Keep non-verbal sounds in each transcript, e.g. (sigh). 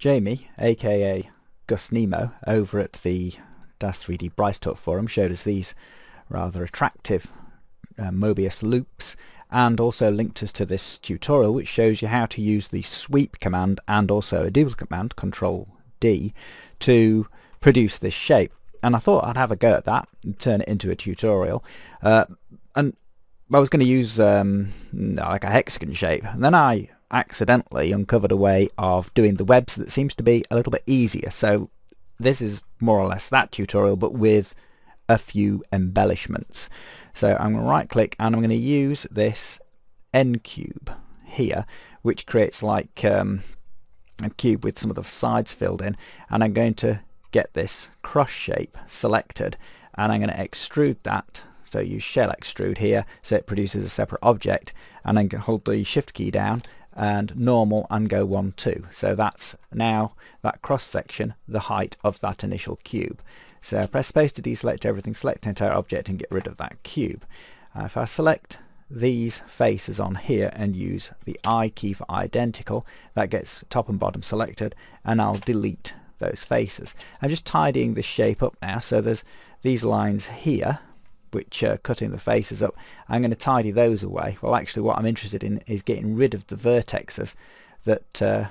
Jamie, aka Gus Nemo, over at the DAZ 3D BryceTalk forum showed us these rather attractive uh, Mobius loops and also linked us to this tutorial which shows you how to use the sweep command and also a duplicate command, Control D, to produce this shape. And I thought I'd have a go at that and turn it into a tutorial. Uh, and I was going to use um, like a hexagon shape. And then I accidentally uncovered a way of doing the webs that seems to be a little bit easier. So this is more or less that tutorial but with a few embellishments. So I'm going to right click and I'm going to use this N cube here which creates like um, a cube with some of the sides filled in and I'm going to get this cross shape selected and I'm going to extrude that so use shell extrude here so it produces a separate object and then hold the shift key down and normal and go 1 2 so that's now that cross section the height of that initial cube. So I press space to deselect everything select the entire object and get rid of that cube. Uh, if I select these faces on here and use the I key for identical that gets top and bottom selected and I'll delete those faces. I'm just tidying this shape up now so there's these lines here which are cutting the faces up, I'm going to tidy those away. Well actually what I'm interested in is getting rid of the vertexes that uh,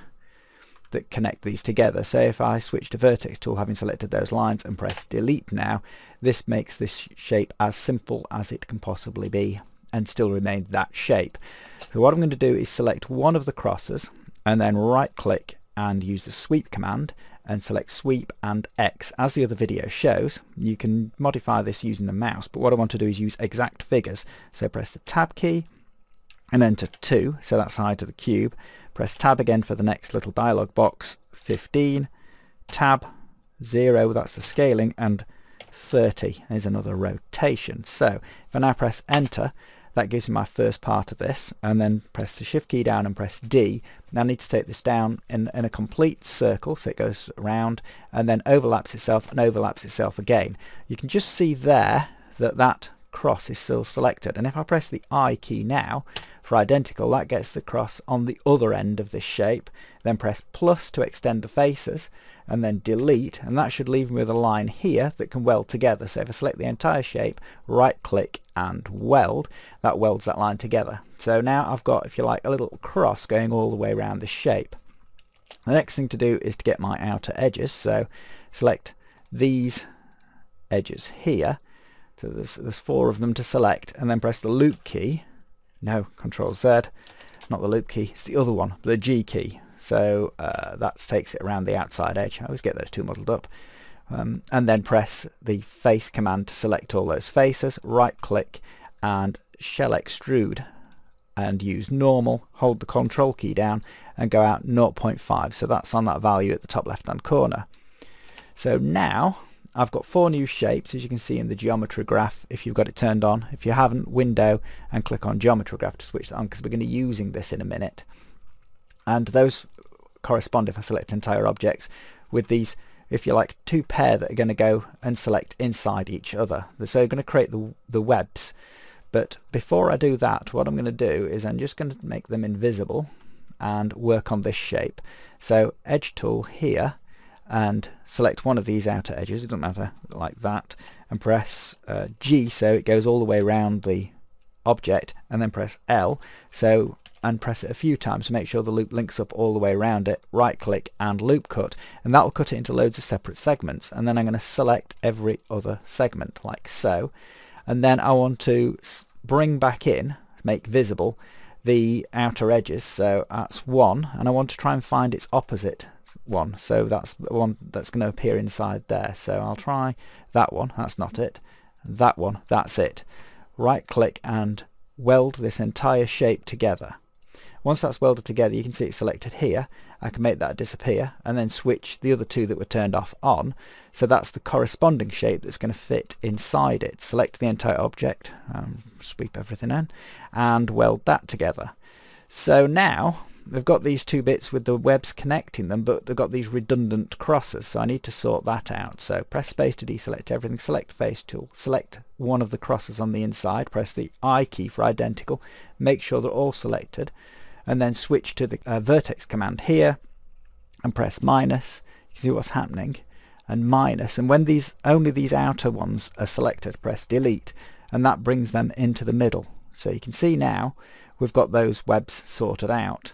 that connect these together. So if I switch to vertex tool having selected those lines and press delete now, this makes this shape as simple as it can possibly be and still remain that shape. So what I'm going to do is select one of the crosses and then right click and use the sweep command and select sweep and X. As the other video shows, you can modify this using the mouse, but what I want to do is use exact figures. So press the tab key and enter 2, so that's the height of the cube. Press tab again for the next little dialog box, 15, tab 0, that's the scaling, and 30 is another rotation. So if I now press enter, that gives me my first part of this and then press the shift key down and press D. Now I need to take this down in, in a complete circle so it goes around and then overlaps itself and overlaps itself again. You can just see there that that cross is still selected. And if I press the I key now for identical that gets the cross on the other end of this shape. Then press plus to extend the faces and then delete. And that should leave me with a line here that can weld together. So if I select the entire shape right click and weld that welds that line together. So now I've got if you like a little cross going all the way around the shape. The next thing to do is to get my outer edges. So select these edges here so there's, there's four of them to select and then press the loop key no, Control Z, not the loop key, it's the other one, the G key. So uh, that takes it around the outside edge. I always get those two muddled up. Um, and then press the face command to select all those faces, right click and shell extrude and use normal, hold the control key down and go out 0.5 so that's on that value at the top left hand corner. So now I've got four new shapes as you can see in the geometry graph if you've got it turned on. If you haven't, window and click on geometry graph to switch that on because we're going to be using this in a minute. And those correspond if I select entire objects with these if you like two pair that are going to go and select inside each other. So they're going to create the, the webs. But before I do that what I'm going to do is I'm just going to make them invisible and work on this shape. So edge tool here and select one of these outer edges, it doesn't matter, like that, and press uh, G so it goes all the way around the object, and then press L so and press it a few times to make sure the loop links up all the way around it, right click and loop cut and that'll cut it into loads of separate segments and then I'm going to select every other segment like so and then I want to bring back in, make visible the outer edges so that's one and I want to try and find its opposite one. So that's the one that's going to appear inside there. So I'll try that one. That's not it. That one. That's it. Right click and weld this entire shape together. Once that's welded together you can see it's selected here. I can make that disappear and then switch the other two that were turned off on. So that's the corresponding shape that's going to fit inside it. Select the entire object um, sweep everything in and weld that together. So now they've got these two bits with the webs connecting them but they've got these redundant crosses so I need to sort that out. So press space to deselect everything. Select face tool. Select one of the crosses on the inside. Press the I key for identical. Make sure they're all selected. And then switch to the uh, vertex command here and press minus, you can see what's happening, and minus. minus, and when these only these outer ones are selected, press delete, and that brings them into the middle. So you can see now we've got those webs sorted out.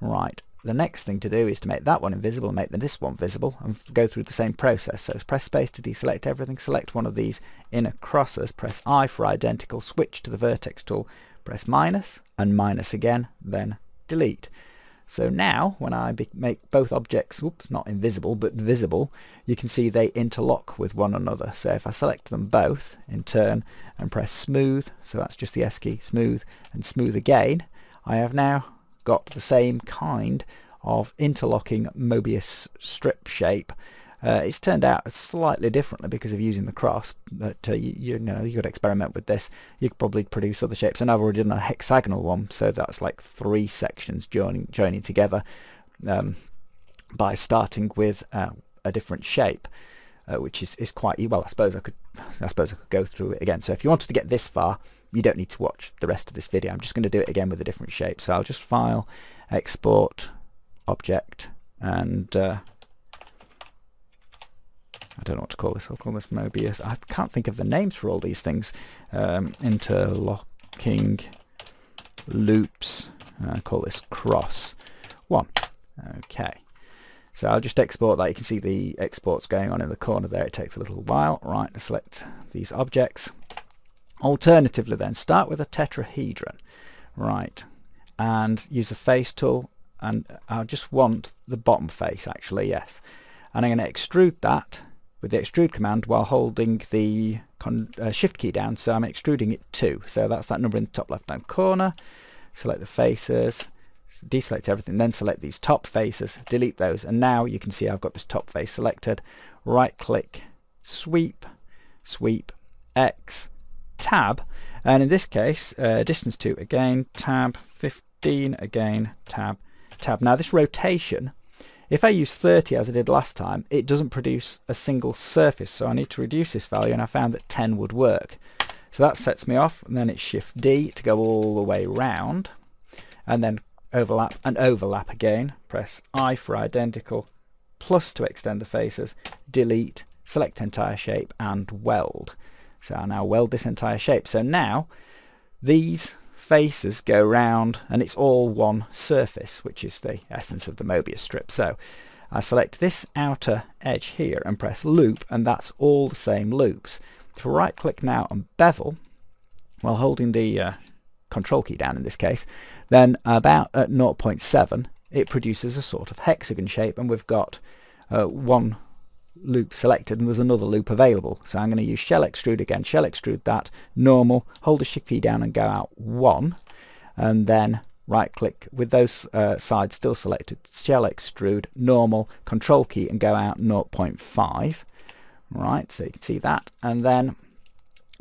Right, the next thing to do is to make that one invisible, and make this one visible, and go through the same process. So press space to deselect everything, select one of these inner crosses, press I for identical, switch to the vertex tool, press minus, and minus again, then delete. So now, when I make both objects, oops, not invisible, but visible, you can see they interlock with one another. So if I select them both in turn and press smooth, so that's just the S key, smooth, and smooth again, I have now got the same kind of interlocking Mobius strip shape. Uh, it's turned out slightly differently because of using the cross, but uh, you, you, know you could experiment with this. You could probably produce other shapes, and I've already done a hexagonal one, so that's like three sections joining joining together um, by starting with uh, a different shape, uh, which is, is quite well. I suppose I could I suppose I could go through it again. So if you wanted to get this far, you don't need to watch the rest of this video. I'm just going to do it again with a different shape. So I'll just file, export, object, and uh, I don't know what to call this. I'll call this Mobius. I can't think of the names for all these things. Um, interlocking loops. I call this cross one. Okay. So I'll just export that. You can see the exports going on in the corner there. It takes a little while. Right, select these objects. Alternatively then, start with a tetrahedron, right, and use a face tool, and I just want the bottom face actually, yes. And I'm going to extrude that with the extrude command while holding the uh, shift key down, so I'm extruding it too. So that's that number in the top left hand corner. Select the faces, deselect everything, then select these top faces, delete those, and now you can see I've got this top face selected. Right click, sweep, sweep, X, tab and in this case uh, distance to again tab 15 again tab tab. Now this rotation if I use 30 as I did last time it doesn't produce a single surface so I need to reduce this value and I found that 10 would work. So that sets me off and then it's shift D to go all the way round and then overlap and overlap again. Press I for identical plus to extend the faces delete select entire shape and weld so I'll now weld this entire shape. So now these faces go round and it's all one surface, which is the essence of the Mobius strip. So I select this outer edge here and press loop and that's all the same loops. To right click now and bevel while holding the uh, control key down in this case, then about at 0.7 it produces a sort of hexagon shape and we've got uh, one loop selected and there's another loop available. So I'm going to use shell extrude again, shell extrude that, normal, hold the shift key down and go out one and then right click with those uh, sides still selected, shell extrude, normal, control key and go out 0.5. Right, so you can see that and then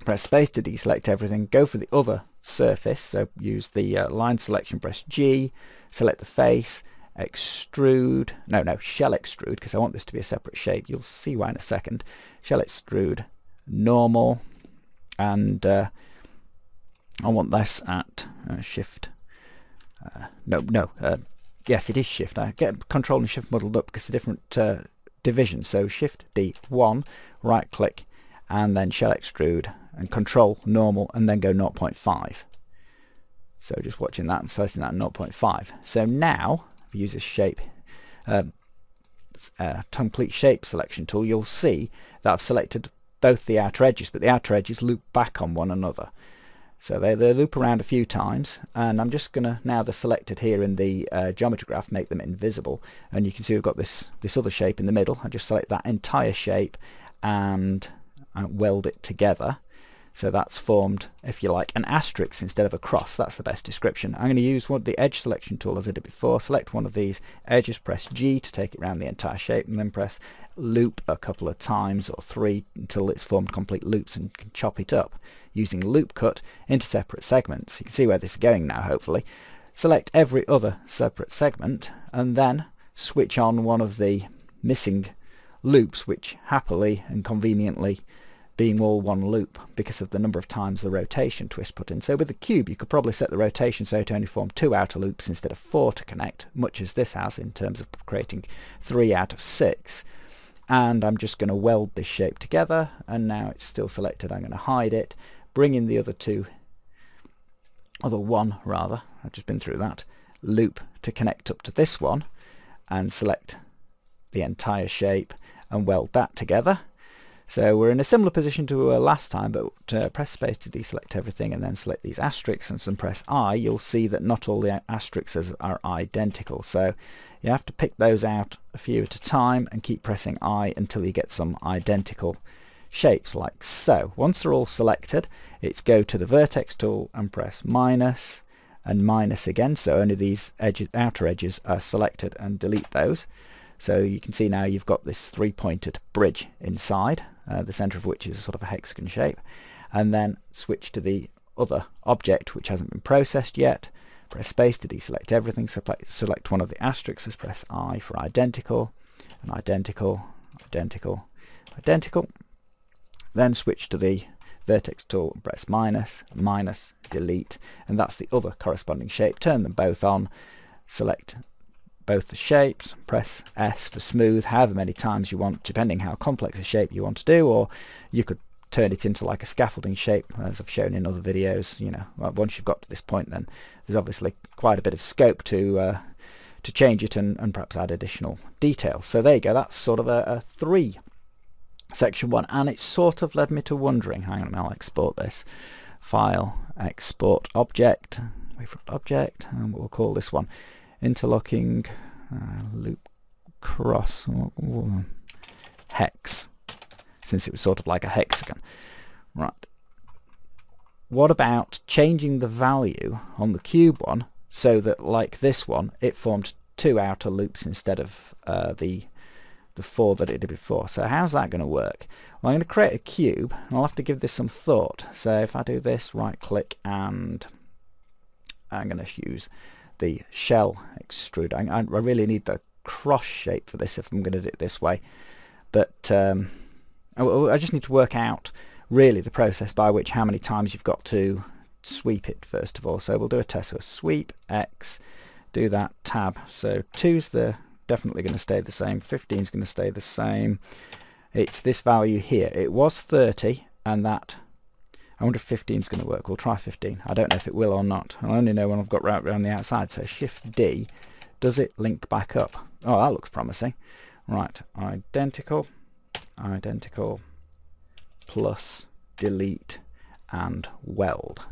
press space to deselect everything, go for the other surface, so use the uh, line selection, press G, select the face, extrude, no, no, shell extrude, because I want this to be a separate shape. You'll see why in a second. Shell extrude, normal, and uh, I want this at uh, shift. Uh, no, no, uh, yes, it is shift. I get control and shift muddled up because the different uh, divisions. So shift D, one, right click, and then shell extrude, and control normal, and then go 0.5. So just watching that and selecting that 0.5. So now use this shape um, uh, complete shape selection tool. You'll see that I've selected both the outer edges but the outer edges loop back on one another. So they, they loop around a few times and I'm just gonna now they're selected here in the uh, geometry graph make them invisible. And you can see we've got this this other shape in the middle. I just select that entire shape and uh, weld it together so that's formed, if you like, an asterisk instead of a cross. That's the best description. I'm going to use the edge selection tool as I did before. Select one of these edges, press G to take it around the entire shape, and then press loop a couple of times or three until it's formed complete loops and can chop it up using loop cut into separate segments. You can see where this is going now, hopefully. Select every other separate segment and then switch on one of the missing loops which happily and conveniently being all one loop because of the number of times the rotation twist put in. So with the cube you could probably set the rotation so to only form two outer loops instead of four to connect, much as this has in terms of creating three out of six. And I'm just going to weld this shape together and now it's still selected. I'm going to hide it, bring in the other two, other one rather, I've just been through that, loop to connect up to this one and select the entire shape and weld that together so we're in a similar position to uh, last time, but uh, press space to deselect everything and then select these asterisks and some press I, you'll see that not all the asterisks are identical. So you have to pick those out a few at a time and keep pressing I until you get some identical shapes like so. Once they're all selected, it's go to the vertex tool and press minus and minus again, so only these edges, outer edges are selected and delete those. So you can see now you've got this three-pointed bridge inside, uh, the centre of which is sort of a hexagon shape, and then switch to the other object which hasn't been processed yet. Press space to deselect everything, select one of the asterisks, press I for identical, and identical, identical, identical. Then switch to the vertex tool press minus, minus, delete, and that's the other corresponding shape. Turn them both on, select both the shapes, press S for smooth however many times you want, depending how complex a shape you want to do, or you could turn it into like a scaffolding shape, as I've shown in other videos. You know, once you've got to this point, then there's obviously quite a bit of scope to uh, to change it and, and perhaps add additional details. So there you go. That's sort of a, a three section one, and it sort of led me to wondering. Hang on, I'll export this file, export object, wait for object, and we'll call this one interlocking uh, loop cross hex since it was sort of like a hexagon. Right. What about changing the value on the cube one so that like this one it formed two outer loops instead of uh, the the four that it did before? So how's that going to work? Well I'm going to create a cube and I'll have to give this some thought. So if I do this right click and I'm going to use the shell extrude. I, I really need the cross shape for this if I'm going to do it this way. But um, I, I just need to work out really the process by which how many times you've got to sweep it first of all. So we'll do a test. So sweep X, do that tab. So 2's the definitely going to stay the same. 15 is going to stay the same. It's this value here. It was 30 and that I wonder if 15 is going to work. We'll try 15. I don't know if it will or not. I only know when I've got right around the outside. So Shift D, does it link back up? Oh, that looks promising. Right, identical, identical, plus delete and weld.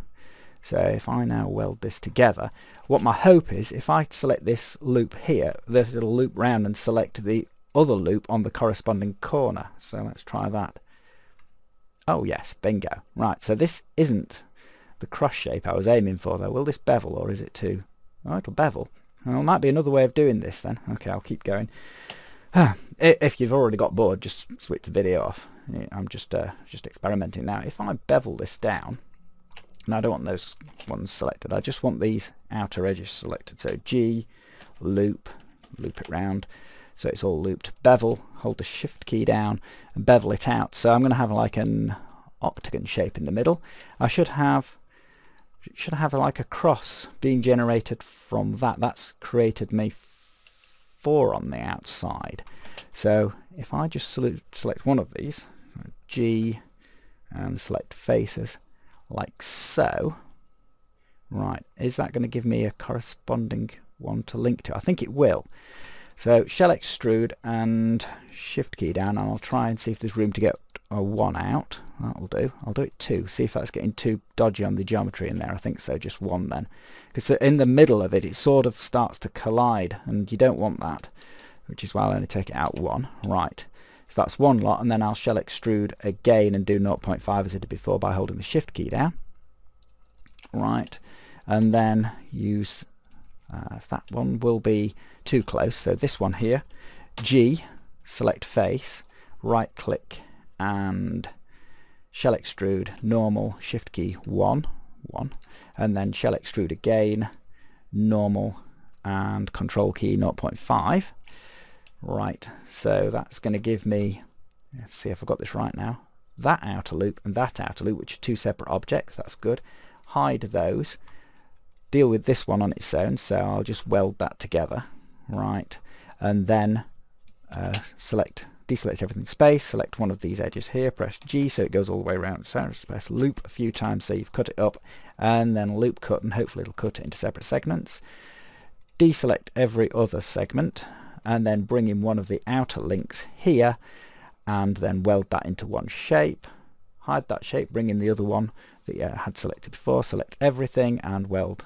So if I now weld this together, what my hope is, if I select this loop here, that it'll loop round and select the other loop on the corresponding corner. So let's try that. Oh yes, bingo. Right, so this isn't the cross shape I was aiming for though. Will this bevel or is it too? Oh, it'll bevel. Well, might be another way of doing this then. Okay, I'll keep going. (sighs) if you've already got bored, just switch the video off. I'm just uh, just experimenting now. If I bevel this down, and I don't want those ones selected, I just want these outer edges selected. So G, loop, loop it round so it's all looped. Bevel, hold the shift key down and bevel it out. So I'm going to have like an octagon shape in the middle. I should have should have like a cross being generated from that. That's created me four on the outside. So if I just select one of these, G, and select faces like so, right, is that going to give me a corresponding one to link to? I think it will. So shell extrude and shift key down and I'll try and see if there's room to get a 1 out. That'll do. I'll do it 2. See if that's getting too dodgy on the geometry in there. I think so. Just 1 then. Because in the middle of it, it sort of starts to collide and you don't want that. Which is why I'll only take it out 1. Right. So that's one lot and then I'll shell extrude again and do 0.5 as I did before by holding the shift key down. Right. And then use uh, that one will be too close. So this one here, G, select face, right click and shell extrude, normal, shift key 1, 1, and then shell extrude again, normal and control key 0.5. Right, so that's going to give me, let's see if I've got this right now, that outer loop and that outer loop, which are two separate objects. That's good. Hide those. Deal with this one on its own, so I'll just weld that together. Right. And then uh, select deselect everything space, select one of these edges here, press G so it goes all the way around, so press loop a few times so you've cut it up, and then loop cut and hopefully it'll cut it into separate segments. Deselect every other segment, and then bring in one of the outer links here, and then weld that into one shape. Hide that shape, bring in the other one that you had selected before, select everything and weld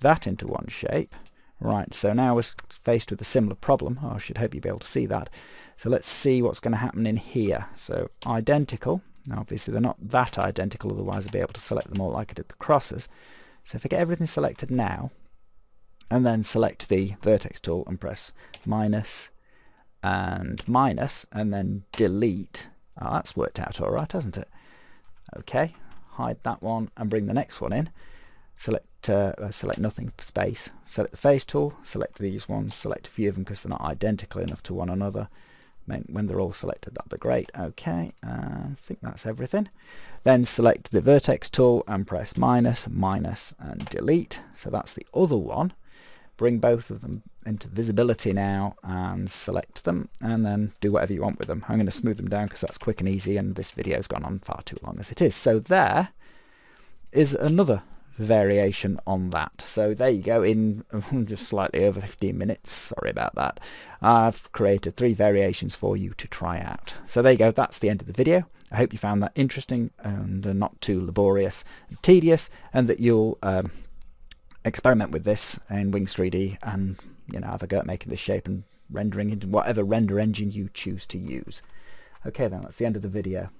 that into one shape. Right, so now we're faced with a similar problem. Oh, I should hope you'll be able to see that. So let's see what's going to happen in here. So identical. Now obviously they're not that identical, otherwise I'd be able to select them all like I did the crosses. So if I get everything selected now, and then select the vertex tool and press minus and minus, and then delete. Oh, that's worked out alright, hasn't it? Okay, hide that one and bring the next one in select uh, uh, select nothing space select the face tool select these ones select a few of them because they're not identical enough to one another. When they're all selected that'd be great. Okay uh, I think that's everything. Then select the vertex tool and press minus minus and delete. So that's the other one. Bring both of them into visibility now and select them and then do whatever you want with them. I'm going to smooth them down because that's quick and easy and this video's gone on far too long as it is. So there is another variation on that. So there you go, in (laughs) just slightly over 15 minutes, sorry about that, I've created three variations for you to try out. So there you go, that's the end of the video. I hope you found that interesting and uh, not too laborious and tedious, and that you'll um, experiment with this in Wings 3D and you know have a go at making this shape and rendering into whatever render engine you choose to use. Okay then, that's the end of the video.